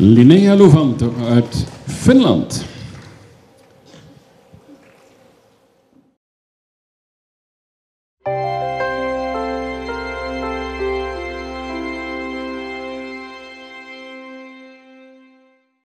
Linnea Lovanto uit Finland.